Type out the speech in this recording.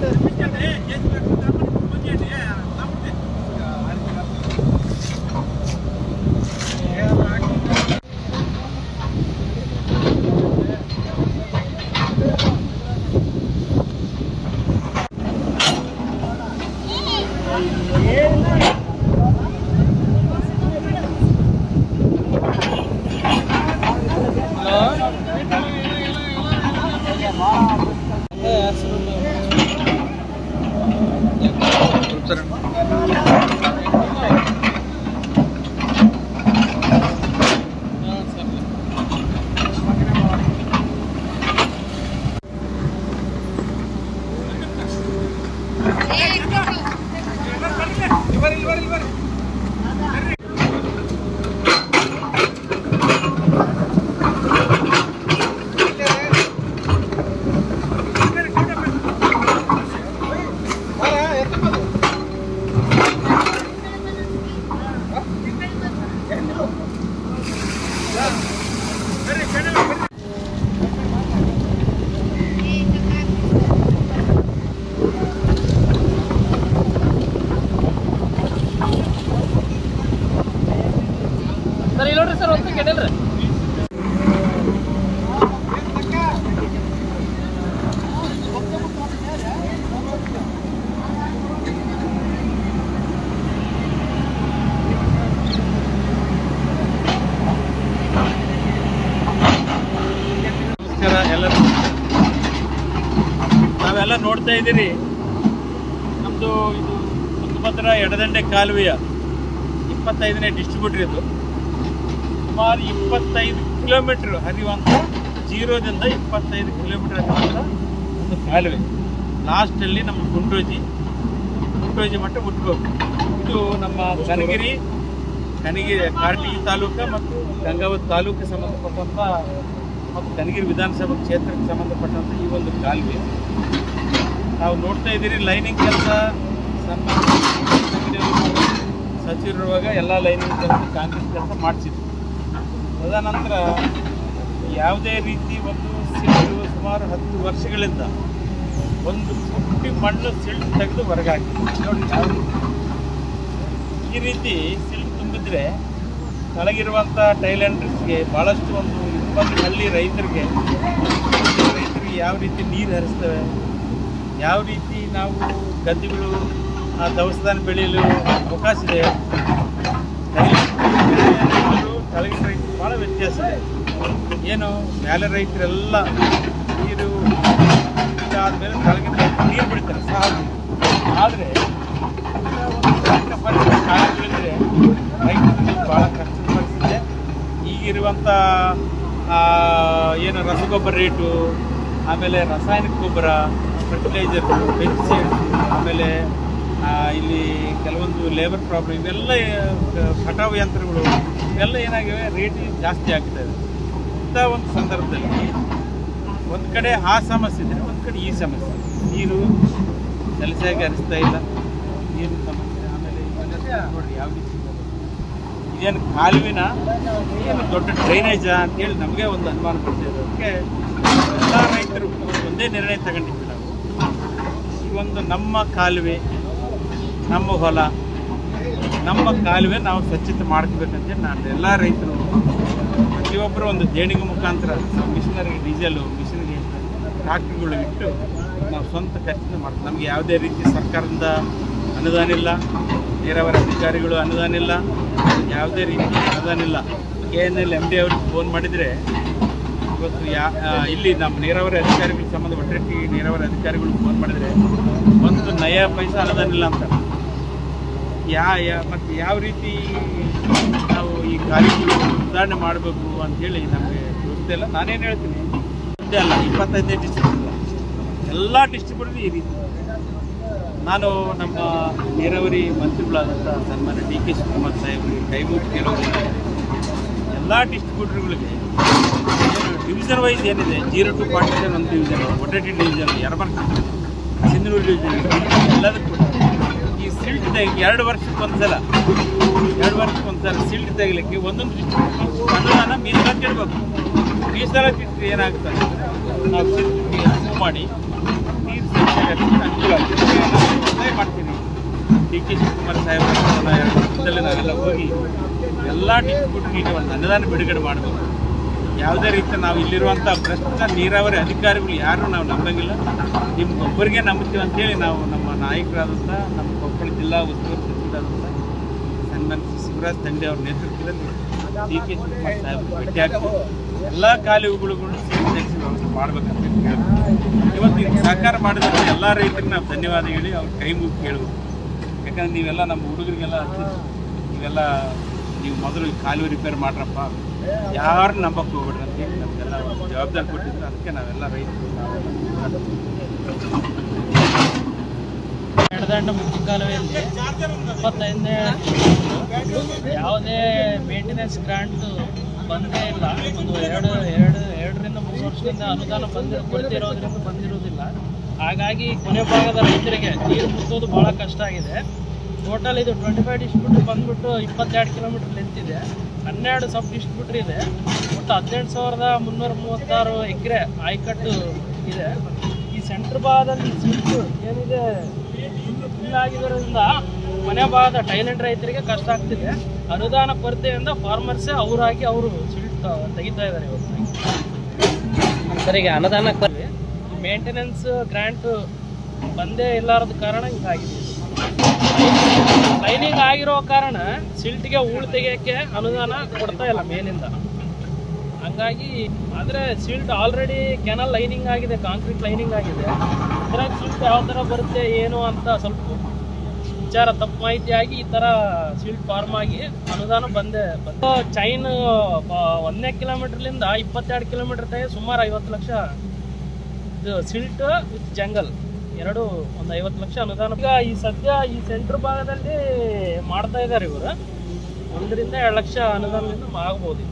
जय श्री ಸರ್ ಒಂದು ನಾವೆಲ್ಲ ನೋಡ್ತಾ ಇದ್ದೀರಿ. ನಮ್ಮದು ಇದು ತುಂಗಭದ್ರಾ ಎಡದಂಡೆ ಕಾಲುವೆಯ ಇಪ್ಪತ್ತೈದನೇ ಡಿಸ್ಟ್ರಿಬ್ಯೂಟ್ರಿ ಇದು. ಸುಮಾರು ಇಪ್ಪತ್ತೈದು ಕಿಲೋಮೀಟರ್ ಹರಿಯುವಂಥ ಜೀರೋದಿಂದ ಇಪ್ಪತ್ತೈದು ಕಿಲೋಮೀಟರ್ ಹರಿಯುವಂಥ ಒಂದು ಕಾಲುವೆ. ಲಾಸ್ಟಲ್ಲಿ ನಮ್ಮ ಗುಂಡೋಜಿ. ಗುಂಡೋಜಿ ಮಟ್ಟ ಮುಟ್ಬೇಕು ಇದು ನಮ್ಮ ಕನಗಿರಿ ಕನಗಿರಿ ಕಾರಟಗಿ ತಾಲೂಕು ಮತ್ತು ಗಂಗಾವತಿ ತಾಲೂಕಿಗೆ ಸಂಬಂಧಪಟ್ಟಂಥ ಮತ್ತು ಕನಗಿರಿ ವಿಧಾನಸಭಾ ಕ್ಷೇತ್ರಕ್ಕೆ ಸಂಬಂಧಪಟ್ಟಂಥ ಈ ಒಂದು ಕಾಲುವೆ. ನಾವು ನೋಡ್ತಾ ಇದ್ದೀರಿ ಲೈನಿಂಗ್ ಕೆಲಸ ಸಚಿವರಿರುವಾಗ ಎಲ್ಲ ಲೈನಿಂಗ್ ಕೆಲಸ ಕಾಂಗ್ರೆಸ್ ಕೆಲಸ ಮಾಡಿಸಿದ್ರು. ತದನಂತರ ಯಾವುದೇ ರೀತಿ ಒಂದು ಸಿಲ್ಟು ಸುಮಾರು ಹತ್ತು ವರ್ಷಗಳಿಂದ ಒಂದು ಪುಟ್ಟಿ ಮಣ್ಣು ಸಿಲ್ಟ್ ತೆಗೆದು ಹೊರಗಾಗಿ. ಈ ರೀತಿ ಸಿಲ್ಟ್ ತುಂಬಿದ್ರೆ ಕೆಳಗಿರುವಂಥ ಟೈಲೆಂಡರ್ಸ್ಗೆ ಭಾಳಷ್ಟು ಒಂದು ಇಪ್ಪತ್ತು ಹಳ್ಳಿ ರೈತರಿಗೆ ರೈತರಿಗೆ ಯಾವ ರೀತಿ ನೀರು ಹರಿಸ್ತವೆ, ಯಾವ ರೀತಿ ನಾವು ಗದ್ದೆಗಳು, ಆ ದವಸದಾನ ಬೆಳೆಯಲು ಅವಕಾಶ ಇದೆ ಕೆಳಗಿನ ರೈತರು ಭಾಳ ವ್ಯತ್ಯಾಸ ಇದೆ ಏನು ಮೇಲೆ ರೈತರೆಲ್ಲ ನೀರು ಆದಮೇಲೆ ಕೆಳಗಿನ ನೀರು ಬಿಡ್ತಾರೆ, ಸಾಕು ಆದರೆ ಬೆಳೆದ್ರೆ ರೈತರಿಗೆ ಭಾಳ ಖರ್ಚು ಪರಿಸ್ಥಿತಿ. ಈಗಿರುವಂಥ ಏನು ರಸಗೊಬ್ಬರ ರೇಟು, ಆಮೇಲೆ ರಾಸಾಯನಿಕ ಗೊಬ್ಬರ ಫರ್ಟಿಲೈಸರ್ ಪೆಸ್ಟಿಸೈಡ್ ಆಮೇಲೆ ಇಲ್ಲಿ ಕೆಲವೊಂದು ಲೇಬರ್ ಪ್ರಾಬ್ಲಮ್ ಇವೆಲ್ಲ ಕಟಾವು ಯಂತ್ರಗಳು ಇವೆಲ್ಲ ಏನಾಗಿವೆ? ರೇಟ್ ಜಾಸ್ತಿ ಆಗ್ತಾ ಇದೆ. ಇಂಥ ಒಂದು ಸಂದರ್ಭದಲ್ಲಿ ಒಂದು ಕಡೆ ಆ ಸಮಸ್ಯೆ ಇದ್ದರೆ ಒಂದು ಕಡೆ ಈ ಸಮಸ್ಯೆ. ನೀರು ಸಲಸೆಯಾಗಿ ಹರಿಸ್ತಾ ಇಲ್ಲ. ನೀರು ಸಮಸ್ಯೆ, ಆಮೇಲೆ ನೋಡ್ರಿ, ಯಾವ ರೀತಿ ಇದೆ. ಇದೇನು ಕಾಲುವಿನ, ಏನು ದೊಡ್ಡ ಡ್ರೈನೇಜಾ ಅಂತೇಳಿ ನಮಗೆ ಒಂದು ಅನುಮಾನ ಬರ್ತಿದೆ ಅದಕ್ಕೆ ಎಲ್ಲ ರೈತರು ಒಂದೇ ನಿರ್ಣಯ ತಗೊಂಡಿದ್ವಿ ನಾವು. ಈ ಒಂದು ನಮ್ಮ ಕಾಲುವೆ ನಮ್ಮ ಹೊಲ, ನಮ್ಮ ಕಾಲುವೆ ನಾವು ಸ್ವಚ್ಛತೆ ಮಾಡ್ಕೋಬೇಕಂತೇಳಿ ನಾನು ಎಲ್ಲ ರೈತರು, ಪ್ರತಿಯೊಬ್ಬರು ಒಂದು ದೇಣಿಗೆ ಮುಖಾಂತರ ಮಿಷನರಿಗೆ ಡೀಸೆಲು ಮಿಷನ್ಗೆ ಟ್ರಾಕ್ಟರ್ಗಳು ಇಟ್ಟು ನಾವು ಸ್ವಂತ ಖರ್ಚಿನ ಮಾಡ್ತೀವಿ. ನಮಗೆ ಯಾವುದೇ ರೀತಿ ಸರ್ಕಾರದಿಂದ ಅನುದಾನ ಇಲ್ಲ, ನೀರಾವರಿ ಅಧಿಕಾರಿಗಳು ಅನುದಾನ ಇಲ್ಲ, ಯಾವುದೇ ರೀತಿ ಅನುದಾನ ಇಲ್ಲ. K N L M D ಅವ್ರಿಗೆ ಫೋನ್ ಮಾಡಿದರೆ ಇವತ್ತು ಯಾ ಇಲ್ಲಿ ನಮ್ಮ ನೀರಾವರಿ ಅಧಿಕಾರಿಗಳಿಗೆ ಸಂಬಂಧಪಟ್ಟ ನೀರಾವರಿ ಅಧಿಕಾರಿಗಳು ಫೋನ್ ಮಾಡಿದರೆ ಒಂದು ನಯ ಪೈಸಾ ಅನುದಾನ ಇಲ್ಲ ಅಂತ. ಯಾ ಯಾ ಮತ್ತು ಯಾವ ರೀತಿ ನಾವು ಈ ಕಾರ್ಯಗಳು ಸುಧಾರಣೆ ಮಾಡಬೇಕು ಅಂತೇಳಿ ನಮಗೆ ಗೊತ್ತಿಲ್ಲ ನಾನೇನು ಹೇಳ್ತೀನಿ? ಒಂದೇ ಅಲ್ಲ, ಇಪ್ಪತ್ತೈದನೇ ಡಿಸ್ಟ್ರಿಕ್ಟ್ ಎಲ್ಲ ಡಿಸ್ಟ್ರಿಬ್ಯೂಟರ್ ಈ ರೀತಿ. ನಾನು ನಮ್ಮ ನೀರಾವರಿ ಮಂತ್ರಿಗಳಾದಂಥ ಸನ್ಮಾನ್ಯ ಡಿ ಕೆ ಶಿವಕುಮಾರ್ ಸಾಹೇಬರಿಗೆ ಕೈ ಮುಗಿದು ಕೇಳೋದಿಲ್ಲ ಎಲ್ಲ ಡಿಸ್ಟ್ರಿಬ್ಯೂಟರ್ಗಳಿಗೆ ಡಿವಿಷನ್ ವೈಸ್ ಏನಿದೆ ಜೀರೋ ಟು ಫಾರ್ಟಿ ಸೆವೆನ್ ಒಂದು ಡಿವಿಷನ್ ಒಟೆಟಿ ಡಿವಿಷನ್ ಯರಮರ್ ಸಿಂಧನೂರು ಡಿವಿಷನ್ ಎಲ್ಲದಕ್ಕೂ ಸಿಲ್ಟ್ ತೆಗಿ, ಎರಡು ವರ್ಷಕ್ಕೆ ಒಂದ್ಸಲ. ಎರಡು ವರ್ಷಕ್ಕೆ ಒಂದ್ಸಲ ಸಿಲ್ಟ್ ತೆಗಿಲಿಕ್ಕೆ ಒಂದೊಂದು ಅನ್ನ ಮೀಸಲಾಗಿ ಇಡಬೇಕು ಮೀಸಲಾತಿ ಇಟ್ಟರೆ ಏನಾಗುತ್ತೆ ಅಂದರೆ ನಾವು ಸಿಲ್ಟ್ ಮಾಡಿ ನೀರು ಅನುಕೂಲ ಆಗ್ತದೆ ಮಾಡ್ತೀನಿ. ಡಿ ಕೆ ಶಿವಕುಮಾರ್ ಸಾಹೇಬ್ ಎರಡು ವರ್ಷದಲ್ಲಿ ನಾವೆಲ್ಲ ಹೋಗಿ ಎಲ್ಲ ಡಿಸ್ಟ್ರಿಬ್ಯೂಟ್ ಒಂದು ಅನುದಾನ ಬಿಡುಗಡೆ ಮಾಡಬೇಕು. ಯಾವುದೇ ರೀತಿ ನಾವು ಇಲ್ಲಿರುವಂಥ ಭ್ರಷ್ಟ ನೀರಾವರಿ ಅಧಿಕಾರಿಗಳು ಯಾರು ನಾವು ನಂಬಂಗಿಲ್ಲ. ನಿಮ್ಗೊಬ್ಬರಿಗೆ ನಂಬ್ತೀವಿ ಅಂತೇಳಿ ನಾವು ನಮ್ಮ ನಾಯಕರಾದಂಥ, ನಮ್ಮ ಕೊಪ್ಪಳ ಜಿಲ್ಲಾ ಉಸ್ತುವಾರಿ ಸಚಿವರಾದಂಥ ಸನ್ಮಾನ್ ಶಿವರಾಜ್ ತಂಡೆ ಅವ್ರ ನೇತೃತ್ವದಲ್ಲಿ ಡಿ. ಕೆ. ಶಿವಕುಮಾರ್ ಸಾಹೇಬ್ ಭೇಟಿಯಾಗಿ ಎಲ್ಲ ಸೇರಿಸಿ ವ್ಯವಸ್ಥೆ ಮಾಡಬೇಕಂತ ಇವತ್ತು ಇದು ಸಹಕಾರ ಮಾಡಿದಂಥ ಎಲ್ಲ ರೈತರಿಗೆ ನಾವು ಧನ್ಯವಾದ ಹೇಳಿ ಅವ್ರ ಕೈ ಮುಗಿ ಕೇಳಬೇಕು. ಯಾಕಂದ್ರೆ ನೀವೆಲ್ಲ ನಮ್ಮ ಹುಡುಗರಿಗೆಲ್ಲ ಹಚ್ಚಿದ್ದು ನೀವೆಲ್ಲ, ನೀವು ಮೊದಲು ಕಾಲುವೆ ರಿಪೇರ್ ಮಾಡ್ರಪ್ಪ. ಯಾರು ನಂಬಕ್ಕೆ ಹೋಗ್ಬಿಡ್ರಿ ಅಂತ ಹೇಳಿ ನಮಗೆಲ್ಲ ಜವಾಬ್ದಾರಿ ಕೊಟ್ಟಿದ್ರು. ಅದಕ್ಕೆ ನಾವೆಲ್ಲ ರೈತರು ಮುಖ್ಯ ಕಾಲುವೆಯಲ್ಲಿ ಇಪ್ಪತ್ತೈದನೇ ಯಾವುದೇ ಮೇಂಟೆನೆನ್ಸ್ ಗ್ರಾಂಟ್ ಬಂದೇ ಇಲ್ಲ. ಒಂದು ಎರಡು ಎರಡು, ಎರಡರಿಂದ ಮೂರು ವರ್ಷದಿಂದ ಅನುದಾನ ಬಂದಿರೋ ಕೊಡ್ತಿರೋದ್ರಿಂದ ಬಂದಿರೋದಿಲ್ಲ. ಹಾಗಾಗಿ ಕೊನೆ ಭಾಗದ ರೈತರಿಗೆ ನೀರು ಮುಟ್ಟೋದು ಭಾಳ ಕಷ್ಟ ಆಗಿದೆ. ಟೋಟಲ್ ಇದು ಟ್ವೆಂಟಿ ಫೈವ್ ಡಿಸ್ಟ್ರಿಬ್ಯೂಟರ್ ಬಂದ್ಬಿಟ್ಟು ಇಪ್ಪತ್ತೆರಡು ಕಿಲೋಮೀಟರ್ ಲೆಂತ್ ಇದೆ. ಹನ್ನೆರಡು ಸಬ್ ಡಿಸ್ಟ್ರಿಬ್ಯೂಟರ್ ಇದೆ. ಒಟ್ಟು ಹದಿನೆಂಟು ಸಾವಿರದ ಮುನ್ನೂರ ಮೂವತ್ತಾರು ಎಕರೆ ಆಯ್ಕಟ್ಟು ಇದೆ. ಈ ಸೆಂಟ್ರ್ ಭಾಗದಲ್ಲಿ ಸಿಟ್ಟು ಏನಿದೆ ಆಗಿರೋದ್ರಿಂದ ಮನೆ ಭಾಗದ ಟೈಲೆಂಟ್ ರೈತರಿಗೆ ಕಷ್ಟ ಆಗ್ತಿದೆ. ಅನುದಾನ ಕೊರತೆಯಿಂದ ಫಾರ್ಮರ್ಸೇ ಅವರಾಗಿ ಅವರು ಸಿಲ್ಟ್ ತೆಗಿತಾ ಇದ್ದಾರೆ ಇವತ್ತು ಸರಿಗೆ ಅನುದಾನ ಮೇಂಟೆನೆನ್ಸ್ ಗ್ರ್ಯಾಂಟು ಬಂದೇ ಇಲ್ಲಾರದ ಕಾರಣ ಹಿಂಗಾಗಿದೆ ಲೈನಿಂಗ್ ಆಗಿರೋ ಕಾರಣ ಸಿಲ್ಟ್ಗೆ ಹೂಳು ತೆಗಿಯೋಕ್ಕೆ ಅನುದಾನ ಕೊಡ್ತಾ ಇಲ್ಲ ಮೇನಿಂದ. ಹಂಗಾಗಿ ಆದರೆ ಸಿಲ್ಟ್ ಆಲ್ರೆಡಿ ಕೆನಲ್ ಲೈನಿಂಗ್ ಆಗಿದೆ ಕಾಂಕ್ರೀಟ್ ಲೈನಿಂಗ್ ಆಗಿದೆ. ಇದ್ರಾಗ ಸಿಲ್ಟ್ ಯಾವ ಥರ ಬರುತ್ತೆ, ಏನು ಅಂತ ಸ್ವಲ್ಪ ವಿಚಾರ, ತಪ್ಪು ಮಾಹಿತಿ ಆಗಿ ಈ ಥರ ಸಿಲ್ಟ್ ಫಾರ್ಮ್ ಆಗಿ ಅನುದಾನ ಬಂದೆ, ಬಂದು. ಚೈನ್ ಒಂದನೇ ಕಿಲೋಮೀಟ್ರ್ಲಿಂದ ಇಪ್ಪತ್ತೆರಡು ಕಿಲೋಮೀಟ್ರ್ ತಗೆ ಸುಮಾರು ಐವತ್ತು ಲಕ್ಷ ಇದು ಸಿಲ್ಟ್ ವಿತ್ ಜಂಗಲ್ ಎರಡು ಒಂದು ಐವತ್ತು ಲಕ್ಷ ಅನುದಾನ. ಈಗ ಈ ಸದ್ಯ ಈ ಸೆಂಟ್ರ್ ಭಾಗದಲ್ಲಿ ಮಾಡ್ತಾ ಇದ್ದಾರೆ ಇವರು. ಒಂದರಿಂದ ಎರಡು ಲಕ್ಷ ಅನುದಾನದಿಂದ ಆಗ್ಬೋದು